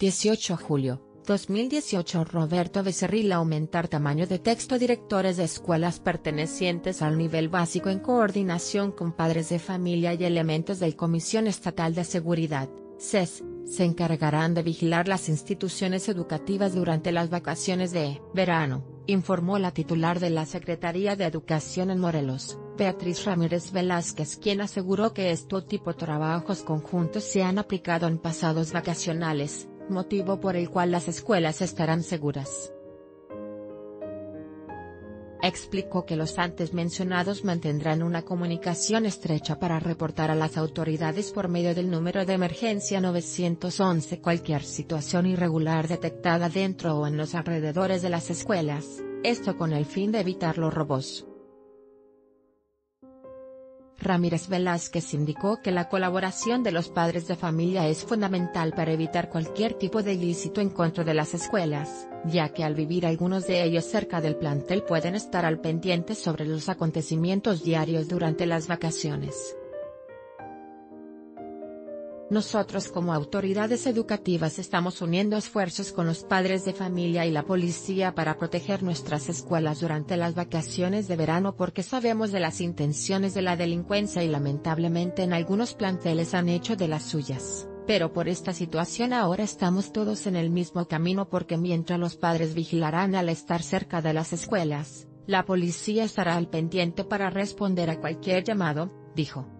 18 julio, 2018 Roberto Becerril aumentar tamaño de texto directores de escuelas pertenecientes al nivel básico en coordinación con padres de familia y elementos del Comisión Estatal de Seguridad, CES, se encargarán de vigilar las instituciones educativas durante las vacaciones de verano, informó la titular de la Secretaría de Educación en Morelos, Beatriz Ramírez Velázquez quien aseguró que este tipo de trabajos conjuntos se han aplicado en pasados vacacionales, motivo por el cual las escuelas estarán seguras. Explicó que los antes mencionados mantendrán una comunicación estrecha para reportar a las autoridades por medio del número de emergencia 911 cualquier situación irregular detectada dentro o en los alrededores de las escuelas, esto con el fin de evitar los robos. Ramírez Velázquez indicó que la colaboración de los padres de familia es fundamental para evitar cualquier tipo de ilícito en contra de las escuelas, ya que al vivir algunos de ellos cerca del plantel pueden estar al pendiente sobre los acontecimientos diarios durante las vacaciones. Nosotros como autoridades educativas estamos uniendo esfuerzos con los padres de familia y la policía para proteger nuestras escuelas durante las vacaciones de verano porque sabemos de las intenciones de la delincuencia y lamentablemente en algunos planteles han hecho de las suyas, pero por esta situación ahora estamos todos en el mismo camino porque mientras los padres vigilarán al estar cerca de las escuelas, la policía estará al pendiente para responder a cualquier llamado, dijo.